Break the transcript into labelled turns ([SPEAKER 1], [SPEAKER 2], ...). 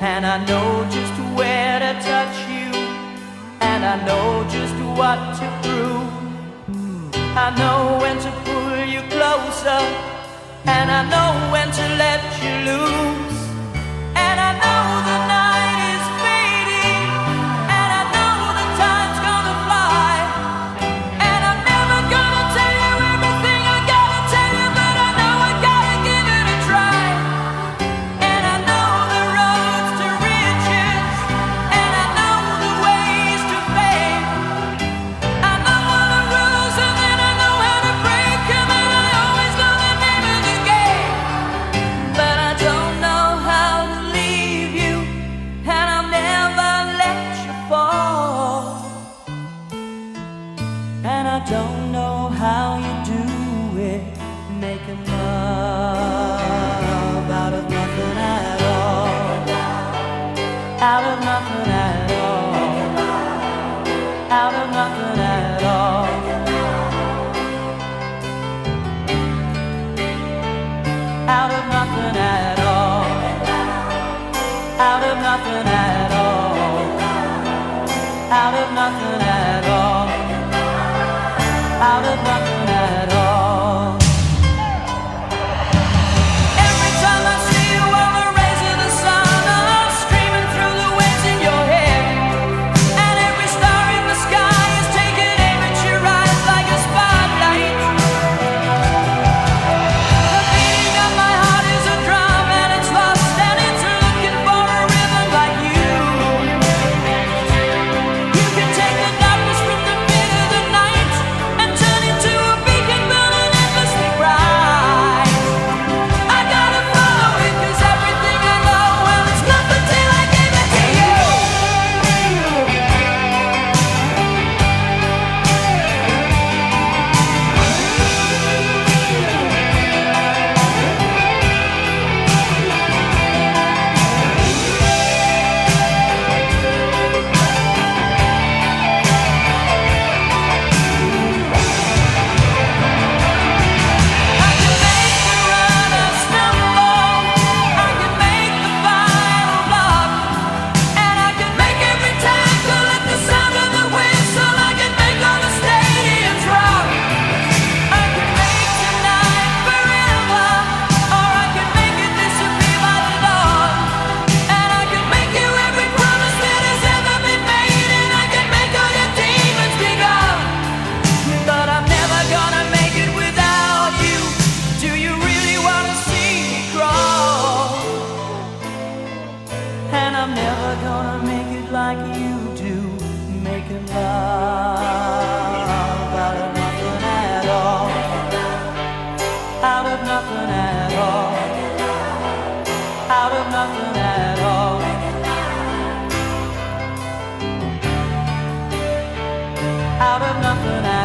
[SPEAKER 1] And I know just where to touch you, and I know just what to prove. I know when to pull you closer, and I know when to let you loose. And I don't know how you do it, making love out of nothing at all, out of nothing out of nothing gonna make it like you do, make it love out of nothing at all, out of nothing at all, out of nothing at all. Out of nothing at all.